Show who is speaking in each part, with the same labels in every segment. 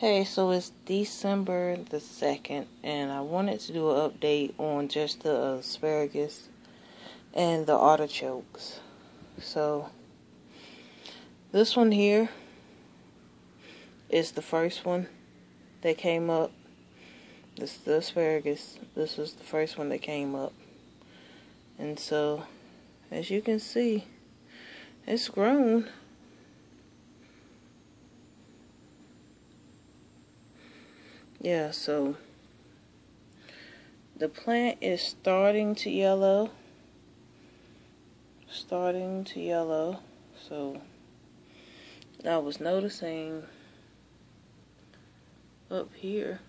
Speaker 1: Hey, so it's December the 2nd, and I wanted to do an update on just the asparagus and the artichokes. So, this one here is the first one that came up. This is the asparagus. This was the first one that came up. And so, as you can see, it's grown. Yeah, so the plant is starting to yellow. Starting to yellow. So I was noticing up here.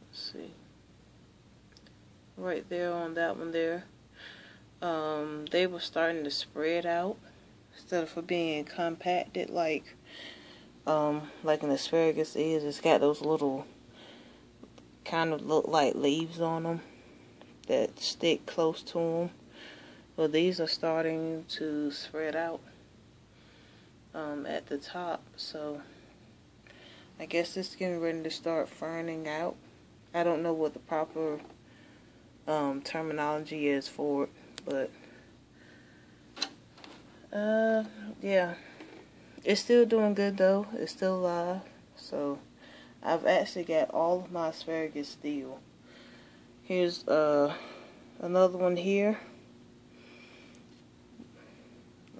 Speaker 1: Let's see. Right there on that one there. Um, they were starting to spread out instead of being compacted like um, like an asparagus is. It's got those little kind of look like leaves on them that stick close to them. Well, these are starting to spread out um, at the top, so I guess it's getting ready to start ferning out. I don't know what the proper um, terminology is for it, but uh, yeah. It's still doing good though. It's still alive. So I've actually got all of my asparagus still. Here's uh another one here.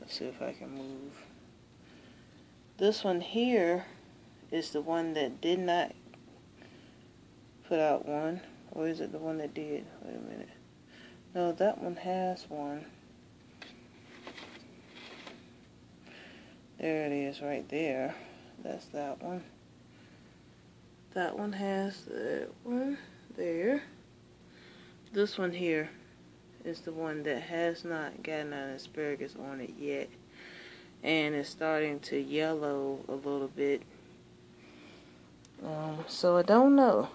Speaker 1: Let's see if I can move. This one here is the one that did not put out one. Or is it the one that did? Wait a minute. No, that one has one. There it is right there. That's that one. That one has that one there. This one here is the one that has not gotten an asparagus on it yet. And it's starting to yellow a little bit. Um, so I don't know.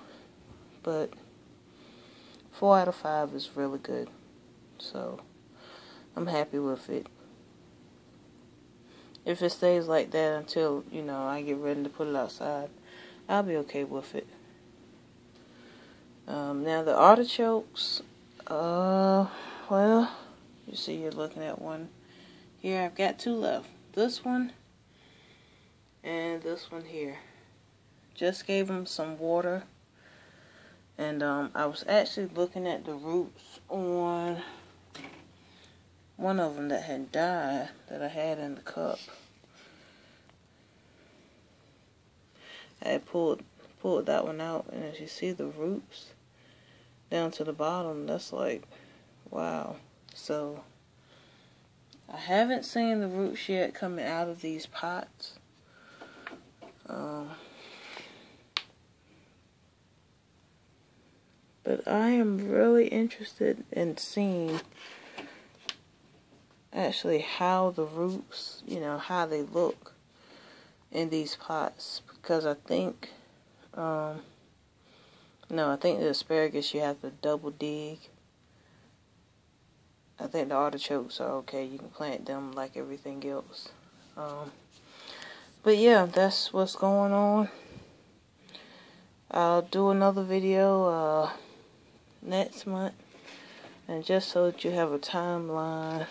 Speaker 1: But 4 out of 5 is really good. So I'm happy with it if it stays like that until, you know, I get ready to put it outside, I'll be okay with it. Um, now the artichokes, uh, well, you see you're looking at one here. I've got two left. This one and this one here. Just gave them some water. And um, I was actually looking at the roots on one of them that had died that I had in the cup. I pulled pulled that one out and as you see the roots down to the bottom that's like wow so I haven't seen the roots yet coming out of these pots um, but I am really interested in seeing actually how the roots, you know, how they look in these pots because I think, um, no, I think the asparagus you have to double dig. I think the artichokes are okay. You can plant them like everything else. Um, but yeah, that's what's going on. I'll do another video uh, next month. And just so that you have a timeline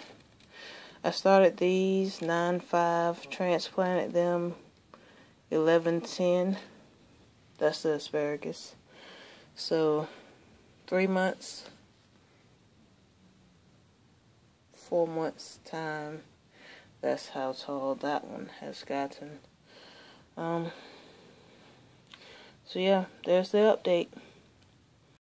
Speaker 1: I started these 9-5, transplanted them 11-10. That's the asparagus. So, three months, four months time. That's how tall that one has gotten. Um, so yeah, there's the update.